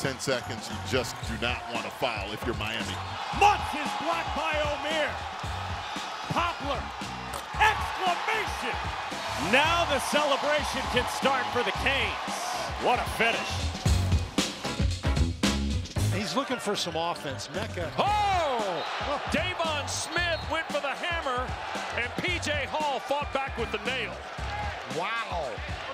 seconds. You just do not want to foul if you're Miami. Mutz is blocked by Omier. Poplar. Exclamation! Now the celebration can start for the Canes. What a finish. He's looking for some offense. Mecca. Oh! Deivon Smith went for the hammer, and P.J. Hall fought back with the nail. Wow.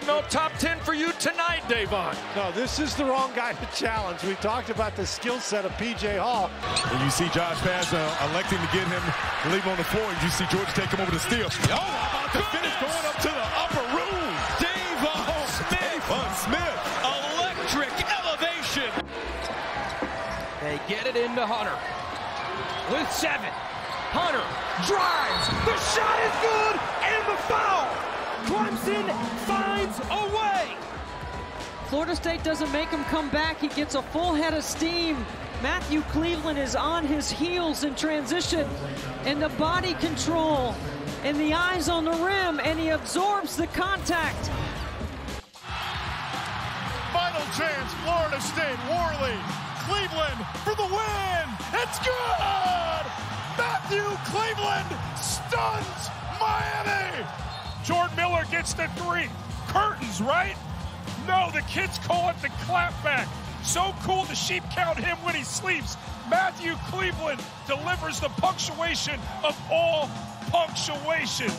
No top 10 for you tonight, Deivon. No, this is the wrong guy to challenge. We talked about the skill set of P.J. Hall. And you see Josh Paz uh, electing to get him to leave on the floor. And you see George take him over the steal. Oh, how about the finish going up to the upper room? Deivon Smith. Deivon Smith. Electric elevation. They get it into Hunter. With seven. Hunter drives. The shot is good. Florida State doesn't make him come back. He gets a full head of steam. Matthew Cleveland is on his heels in transition and the body control and the eyes on the rim and he absorbs the contact. Final chance, Florida State, Warley, Cleveland for the win. It's good. Matthew Cleveland stuns Miami. Jordan Miller gets the three. Curtains, right? No, the kids call it the clapback. So cool the sheep count him when he sleeps. Matthew Cleveland delivers the punctuation of all punctuation.